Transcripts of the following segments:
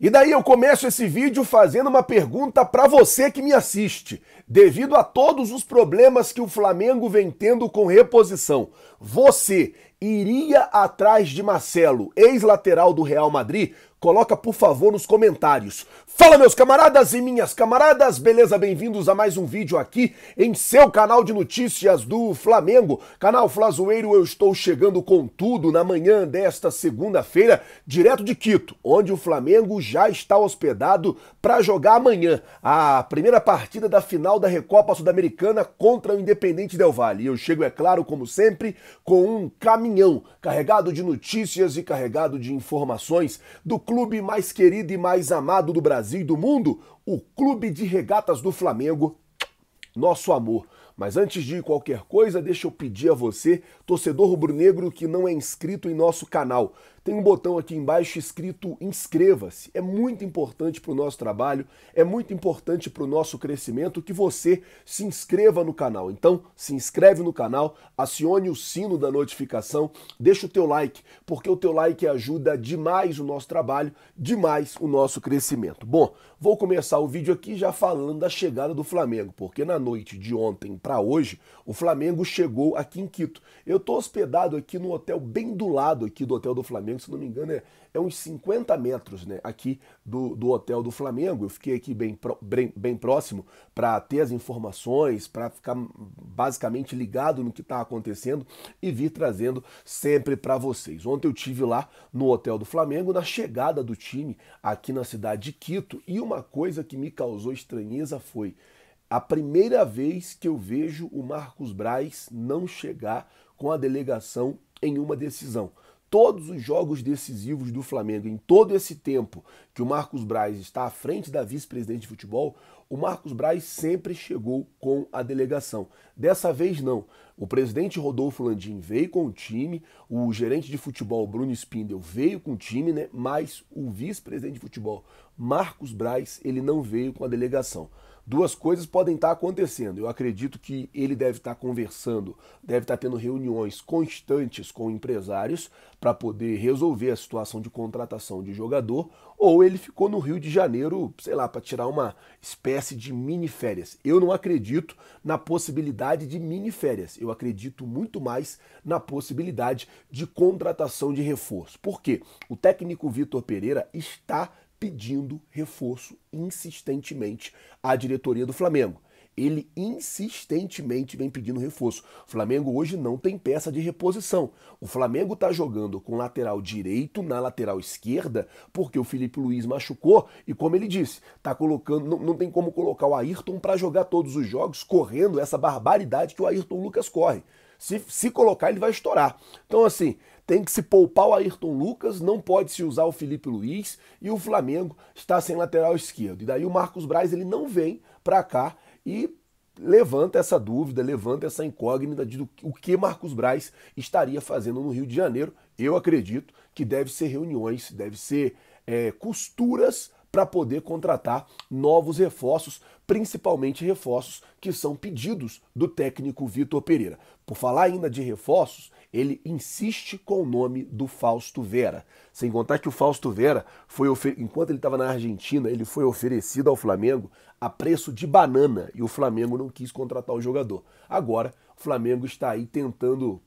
E daí eu começo esse vídeo fazendo uma pergunta para você que me assiste. Devido a todos os problemas que o Flamengo vem tendo com reposição, você iria atrás de Marcelo, ex-lateral do Real Madrid? Coloca por favor nos comentários. Fala meus camaradas e minhas camaradas, beleza? Bem-vindos a mais um vídeo aqui em seu canal de notícias do Flamengo. Canal Flazoeiro, eu estou chegando com tudo na manhã desta segunda-feira, direto de Quito, onde o Flamengo já está hospedado para jogar amanhã a primeira partida da final da Recopa Sul-Americana contra o Independente Del Valle. Eu chego, é claro, como sempre, com um caminhão carregado de notícias e carregado de informações do clube mais querido e mais amado do Brasil e do mundo, o Clube de Regatas do Flamengo. Nosso amor. Mas antes de qualquer coisa, deixa eu pedir a você, torcedor rubro-negro que não é inscrito em nosso canal, tem um botão aqui embaixo escrito inscreva-se. É muito importante para o nosso trabalho, é muito importante para o nosso crescimento que você se inscreva no canal. Então, se inscreve no canal, acione o sino da notificação, deixa o teu like, porque o teu like ajuda demais o nosso trabalho, demais o nosso crescimento. Bom, vou começar o vídeo aqui já falando da chegada do Flamengo, porque na noite de ontem para hoje, o Flamengo chegou aqui em Quito. Eu estou hospedado aqui no hotel bem do lado aqui do hotel do Flamengo se não me engano, é, é uns 50 metros né, aqui do, do hotel do Flamengo. Eu fiquei aqui bem, bem, bem próximo para ter as informações, para ficar basicamente ligado no que está acontecendo e vir trazendo sempre para vocês. Ontem eu tive lá no hotel do Flamengo, na chegada do time aqui na cidade de Quito, e uma coisa que me causou estranheza foi a primeira vez que eu vejo o Marcos Braz não chegar com a delegação em uma decisão todos os jogos decisivos do Flamengo, em todo esse tempo que o Marcos Braz está à frente da vice-presidente de futebol, o Marcos Braz sempre chegou com a delegação. Dessa vez não. O presidente Rodolfo Landim veio com o time, o gerente de futebol Bruno Spindel veio com o time, né? Mas o vice-presidente de futebol Marcos Braz, ele não veio com a delegação duas coisas podem estar acontecendo. Eu acredito que ele deve estar conversando, deve estar tendo reuniões constantes com empresários para poder resolver a situação de contratação de jogador, ou ele ficou no Rio de Janeiro, sei lá, para tirar uma espécie de mini férias. Eu não acredito na possibilidade de mini férias. Eu acredito muito mais na possibilidade de contratação de reforço. Por quê? O técnico Vitor Pereira está pedindo reforço insistentemente à diretoria do Flamengo. Ele insistentemente vem pedindo reforço. O Flamengo hoje não tem peça de reposição. O Flamengo está jogando com lateral direito na lateral esquerda, porque o Felipe Luiz machucou e, como ele disse, tá colocando, não, não tem como colocar o Ayrton para jogar todos os jogos correndo essa barbaridade que o Ayrton Lucas corre. Se, se colocar, ele vai estourar. Então, assim, tem que se poupar o Ayrton Lucas, não pode se usar o Felipe Luiz e o Flamengo está sem lateral esquerdo. E daí o Marcos Braz ele não vem para cá e levanta essa dúvida, levanta essa incógnita de o que Marcos Braz estaria fazendo no Rio de Janeiro. Eu acredito que deve ser reuniões, deve ser é, costuras para poder contratar novos reforços, principalmente reforços que são pedidos do técnico Vitor Pereira. Por falar ainda de reforços, ele insiste com o nome do Fausto Vera. Sem contar que o Fausto Vera foi enquanto ele estava na Argentina, ele foi oferecido ao Flamengo a preço de banana e o Flamengo não quis contratar o jogador. Agora, o Flamengo está aí tentando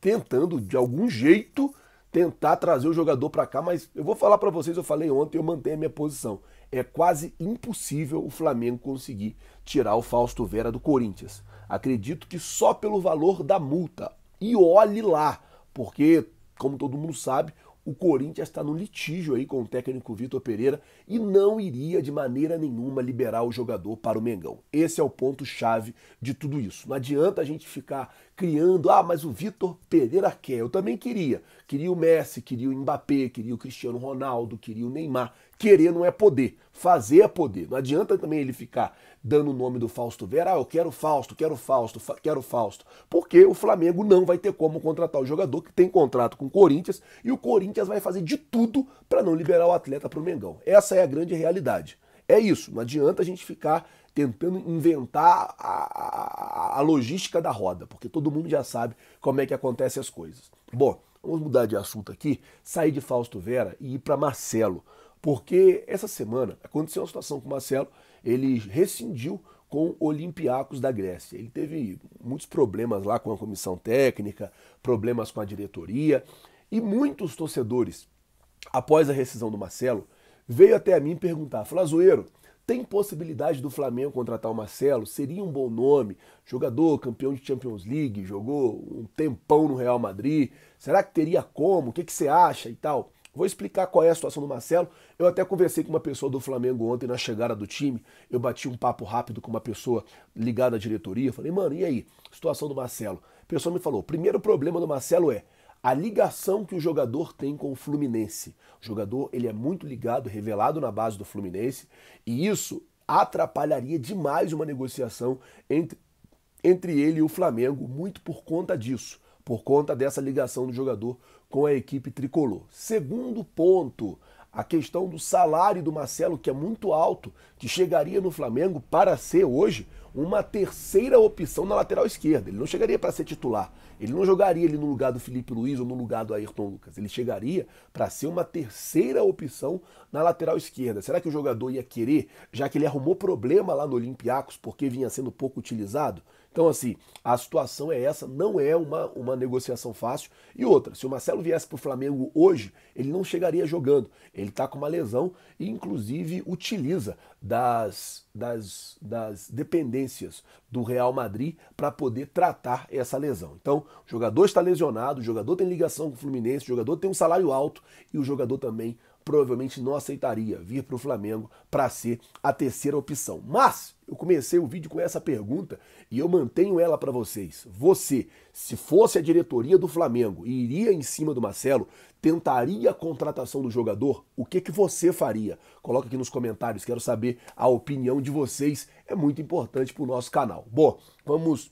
tentando de algum jeito tentar trazer o jogador para cá, mas eu vou falar para vocês, eu falei ontem, eu mantenho a minha posição. É quase impossível o Flamengo conseguir tirar o Fausto Vera do Corinthians. Acredito que só pelo valor da multa. E olhe lá, porque, como todo mundo sabe, o Corinthians está no litígio aí com o técnico Vitor Pereira e não iria de maneira nenhuma liberar o jogador para o Mengão. Esse é o ponto chave de tudo isso. Não adianta a gente ficar criando, ah, mas o Vitor Pereira quer. Eu também queria. Queria o Messi, queria o Mbappé, queria o Cristiano Ronaldo, queria o Neymar. Querer não é poder, fazer é poder. Não adianta também ele ficar dando o nome do Fausto Vera, ah, eu quero Fausto, quero Fausto, quero Fausto. Porque o Flamengo não vai ter como contratar o jogador que tem contrato com o Corinthians e o Corinthians vai fazer de tudo para não liberar o atleta para o Mengão. Essa é a grande realidade. É isso, não adianta a gente ficar tentando inventar a, a, a, logística da roda, porque todo mundo já sabe como é que acontecem as coisas. Bom, vamos mudar de assunto aqui, sair de Fausto Vera e ir para Marcelo. Porque essa semana aconteceu uma situação com o Marcelo, ele rescindiu com Olympiacos da Grécia. Ele teve muitos problemas lá com a comissão técnica, problemas com a diretoria, e muitos torcedores, após a rescisão do Marcelo, veio até a mim perguntar: Flazoeiro, tem possibilidade do Flamengo contratar o Marcelo? Seria um bom nome? Jogador, campeão de Champions League, jogou um tempão no Real Madrid. Será que teria como? O que, que você acha e tal? Vou explicar qual é a situação do Marcelo. Eu até conversei com uma pessoa do Flamengo ontem na chegada do time. Eu bati um papo rápido com uma pessoa ligada à diretoria. Falei, mano, e aí? Situação do Marcelo. A pessoa me falou: primeiro problema do Marcelo é a ligação que o jogador tem com o Fluminense. O jogador ele é muito ligado, revelado na base do Fluminense, e isso atrapalharia demais uma negociação entre, entre ele e o Flamengo, muito por conta disso, por conta dessa ligação do jogador com a equipe tricolor. Segundo ponto, a questão do salário do Marcelo, que é muito alto, que chegaria no Flamengo para ser hoje uma terceira opção na lateral esquerda. Ele não chegaria para ser titular. Ele não jogaria ele no lugar do Felipe Luiz ou no lugar do Ayrton Lucas. Ele chegaria para ser uma terceira opção na lateral esquerda. Será que o jogador ia querer, já que ele arrumou problema lá no Olympiacos porque vinha sendo pouco utilizado? Então, assim, a situação é essa, não é uma, uma negociação fácil. E outra, se o Marcelo viesse para o Flamengo hoje, ele não chegaria jogando. Ele está com uma lesão e, inclusive, utiliza das, das, das dependências do Real Madrid para poder tratar essa lesão. Então, o jogador está lesionado, o jogador tem ligação com o Fluminense, o jogador tem um salário alto e o jogador também provavelmente não aceitaria vir para o Flamengo para ser a terceira opção. Mas eu comecei o vídeo com essa pergunta e eu mantenho ela para vocês. Você, se fosse a diretoria do Flamengo e iria em cima do Marcelo, tentaria a contratação do jogador? O que, que você faria? Coloca aqui nos comentários, quero saber a opinião de vocês. É muito importante para o nosso canal. Bom, vamos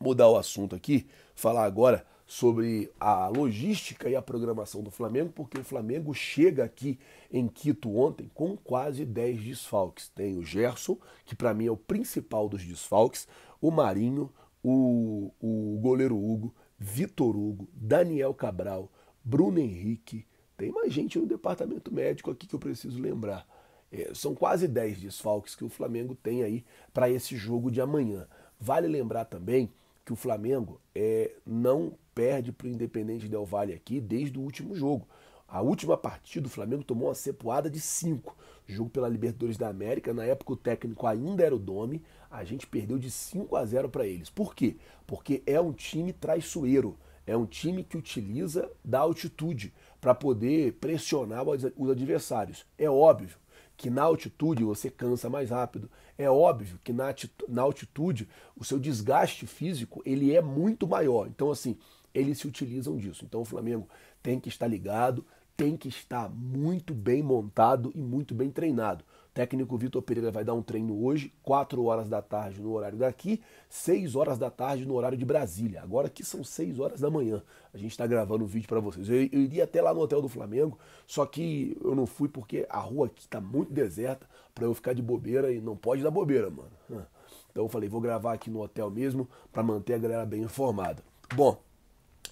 mudar o assunto aqui, falar agora sobre a logística e a programação do Flamengo, porque o Flamengo chega aqui em Quito ontem com quase 10 desfalques. Tem o Gerson, que para mim é o principal dos desfalques, o Marinho, o, o goleiro Hugo, Vitor Hugo, Daniel Cabral, Bruno Henrique. Tem mais gente no departamento médico aqui que eu preciso lembrar. É, são quase 10 desfalques que o Flamengo tem aí para esse jogo de amanhã. Vale lembrar também que o Flamengo é, não perde para o Independente Del Valle aqui desde o último jogo. A última partida, o Flamengo tomou uma cepoada de 5. Jogo pela Libertadores da América. Na época o técnico ainda era o Domi. A gente perdeu de 5 a 0 para eles. Por quê? Porque é um time traiçoeiro. É um time que utiliza da altitude para poder pressionar os adversários. É óbvio que na altitude você cansa mais rápido. É óbvio que na, na altitude o seu desgaste físico ele é muito maior. Então, assim, eles se utilizam disso. Então o Flamengo tem que estar ligado, tem que estar muito bem montado e muito bem treinado. O técnico Vitor Pereira vai dar um treino hoje, 4 horas da tarde no horário daqui, 6 horas da tarde no horário de Brasília. Agora aqui são 6 horas da manhã. A gente está gravando o um vídeo para vocês. Eu, eu, iria até lá no hotel do Flamengo, só que eu não fui porque a rua aqui está muito deserta para eu ficar de bobeira e não pode dar bobeira, mano. Então eu falei, vou gravar aqui no hotel mesmo para manter a galera bem informada. Bom,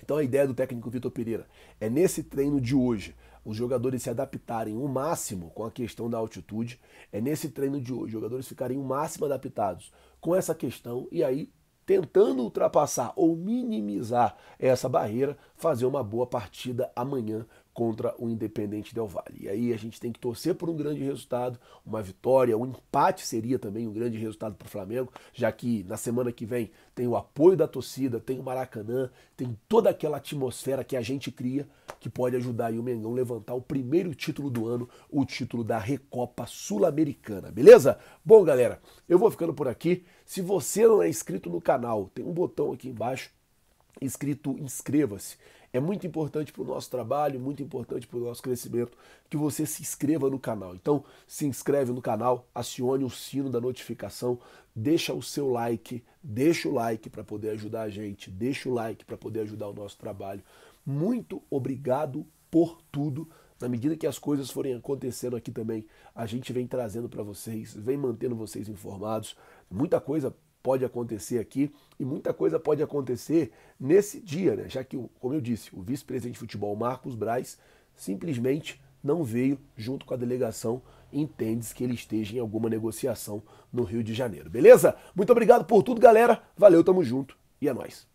então a ideia do técnico Vitor Pereira é nesse treino de hoje os jogadores se adaptarem o máximo com a questão da altitude. É nesse treino de hoje os jogadores ficarem o máximo adaptados com essa questão e aí tentando ultrapassar ou minimizar essa barreira, fazer uma boa partida amanhã contra o Independente Del Valle. E aí a gente tem que torcer por um grande resultado, uma vitória, um empate seria também um grande resultado para o Flamengo, já que na semana que vem tem o apoio da torcida, tem o Maracanã, tem toda aquela atmosfera que a gente cria que pode ajudar aí o Mengão levantar o primeiro título do ano, o título da Recopa Sul-Americana, beleza? Bom, galera, eu vou ficando por aqui. Se você não é inscrito no canal, tem um botão aqui embaixo escrito inscreva-se. É muito importante para o nosso trabalho, muito importante para o nosso crescimento que você se inscreva no canal. Então, se inscreve no canal, acione o sino da notificação, deixa o seu like, deixa o like para poder ajudar a gente, deixa o like para poder ajudar o nosso trabalho. Muito obrigado por tudo. Na medida que as coisas forem acontecendo aqui também, a gente vem trazendo para vocês, vem mantendo vocês informados. Muita coisa pode acontecer aqui e muita coisa pode acontecer nesse dia, né? Já que, como eu disse, o vice-presidente de futebol Marcos Braz simplesmente não veio junto com a delegação entende que ele esteja em alguma negociação no Rio de Janeiro. Beleza? Muito obrigado por tudo, galera. Valeu, tamo junto e é nóis.